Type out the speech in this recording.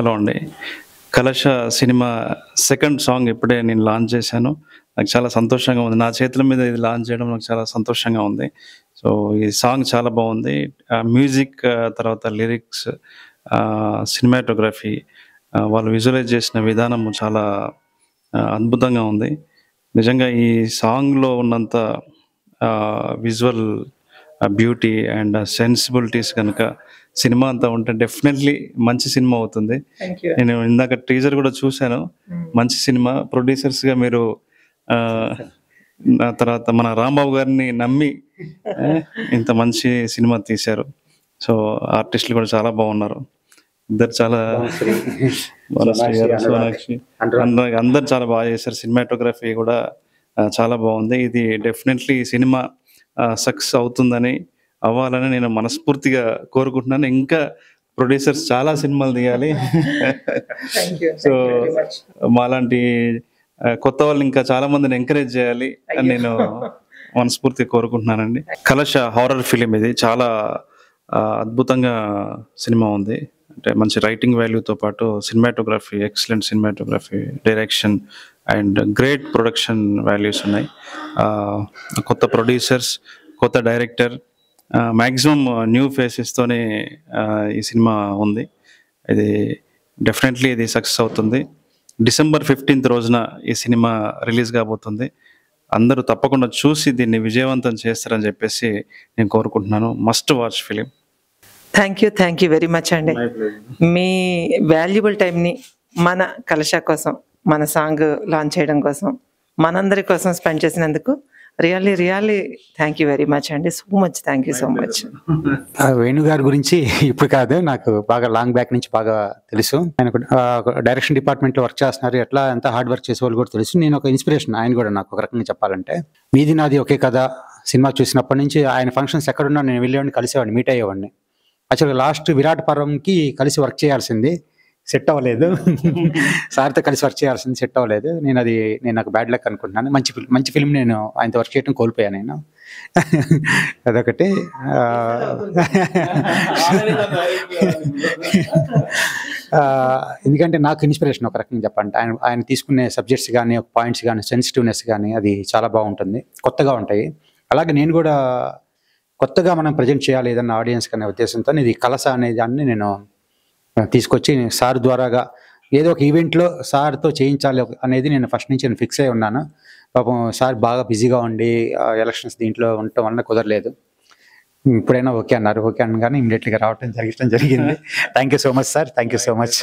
Hello అండి. కలశ cinema second song ఇప్పుడే నేను లాంచ్ చేశాను. నాకు చాలా సంతోషంగా ఉంది. నా చేతుల మీద ఇది లాంచ్ చేయడం నాకు చాలా సంతోషంగా ఉంది. సో ఈ సాంగ్ చాలా బాగుంది. మ్యూజిక్ తర్వాత లిరిక్స్ సినిమాటోగ్రఫీ వాళ్ళు విజువలైజ్ చేసిన విధానం చాలా అద్భుతంగా ఉంది. నిజంగా ఈ సాంగ్లో ఉన్నంత విజువల్ బ్యూటీ అండ్ సెన్సిబిలిటీస్ కనుక సినిమా అంతా ఉంటే డెఫినెట్లీ మంచి సినిమా అవుతుంది. నేను ఇందాక టీజర్ కూడా చూశాను. మంచి సినిమా. ప్రొడ్యూసర్స్గా మీరు ఆ, నా తర్వాత మన రాంబాబు గారిని నమ్మి ఆ, ఇంత మంచి సినిమా తీశారు. సో ఆర్టిస్టులు కూడా చాలా బాగున్నారు. ఇద్దరు చాలా సోనాక్షి. అందరు అందరు చాలా బాగా చేశారు. సినిమాటోగ్రఫీ కూడా ఆ, చాలా బాగుంది. ఇది డెఫినెట్లీ సినిమా సక్సెస్ అవుతుందని అవ్వాలని నేను మనస్ఫూర్తిగా కోరుకుంటున్నాను. ఇంకా ప్రొడ్యూసర్స్ చాలా సినిమాలు తీయాలి సో మాలాంటి కొత్త వాళ్ళు ఇంకా చాలా మందిని ఎంకరేజ్ చేయాలి అని నేను మనస్ఫూర్తిగా కోరుకుంటున్నానండి. కలశ హారర్ ఫిలిం ఇది. చాలా అద్భుతంగా సినిమా ఉంది. అంటే మంచి రైటింగ్ వాల్యూతో పాటు cinematography excellent cinematography direction and great production values ఉన్నాయి. కొత్త ప్రొడ్యూసర్స్ కొత్త డైరెక్టర్ మ్యాక్సిమం న్యూ ఫేసెస్తోనే ఈ సినిమా ఉంది. ఇది డెఫినెట్లీ ఇది సక్సెస్ అవుతుంది. డిసెంబర్ ఫిఫ్టీన్త్ రోజున ఈ సినిమా రిలీజ్ కాబోతుంది. అందరూ తప్పకుండా చూసి దీన్ని విజయవంతం చేస్తారని చెప్పేసి నేను కోరుకుంటున్నాను. Must watch film. Thank you thank you very much అండి. మీ వాల్యుబుల్ టైంని మన కలశ కోసం మన సాంగ్ లాంచ్ చేయడం కోసం మనందరి కోసం స్పెండ్ చేసినందుకు really really thank you very much అండి. So much thank you so much Venu గారి గురించి ఇప్పుడు కాదు నాకు బాగా లాంగ్ బ్యాక్ నుంచి బాగా తెలుసు. ఆయన డైరెక్షన్ డిపార్ట్మెంట్లో వర్క్ చేస్తున్నారు. ఎట్లా ఎంత హార్డ్ వర్క్ చేసే వాళ్ళు కూడా తెలుసు. నేను ఒక ఇన్స్పిరేషన్ ఆయన కూడా నాకు ఒక రకంగా చెప్పాలంటే. మీది నాది ఒకే కథ. సినిమా చూసినప్పటి నుంచి ఆయన ఫంక్షన్స్ ఎక్కడున్నా నేను వెళ్ళేవాడిని కలిసేవాడిని మీట్ అయ్యేవాడిని. యాక్చువల్గా లాస్ట్ విరాట్ పర్వంకి కలిసి వర్క్ చేయాల్సింది సెట్ అవ్వలేదు. సార్తో కలిసి వర్క్ చేయాల్సింది సెట్ అవ్వలేదు. నేను అది నేను నాకు బ్యాడ్ లక్ అనుకుంటున్నాను. మంచి ఫిల్మ్ మంచి ఫిల్మ్ నేను ఆయనతో వర్క్ చేయడం కోల్పోయాను నేను. అదొకటి. ఎందుకంటే నాకు ఇన్స్పిరేషన్ ఒక రకంగా చెప్పండి ఆయన ఆయన తీసుకునే సబ్జెక్ట్స్ కానీ పాయింట్స్ కానీ సెన్సిటివ్నెస్ కానీ అది చాలా బాగుంటుంది. కొత్తగా ఉంటాయి. అలాగే నేను కూడా కొత్తగా మనం ప్రజెంట్ చేయాలి ఏదన్నా ఆడియన్స్ అనే ఉద్దేశంతో ఇది కలస అనే దాన్ని నేను తీసుకొచ్చి సార్ ద్వారాగా ఏదో ఒక ఈవెంట్లో సార్తో చేయించాలి అనేది నేను ఫస్ట్ నుంచి నేను ఫిక్స్ అయి ఉన్నాను. పాపం సార్ బాగా బిజీగా ఉండి ఎలక్షన్స్ దీంట్లో ఉండటం వల్ల కుదరలేదు. ఇప్పుడైనా ఓకే అన్నారు. ఓకే అనగానే ఇమీడియట్లీగా రావటం జరగడం జరిగింది. Thank you so much sir thank you so much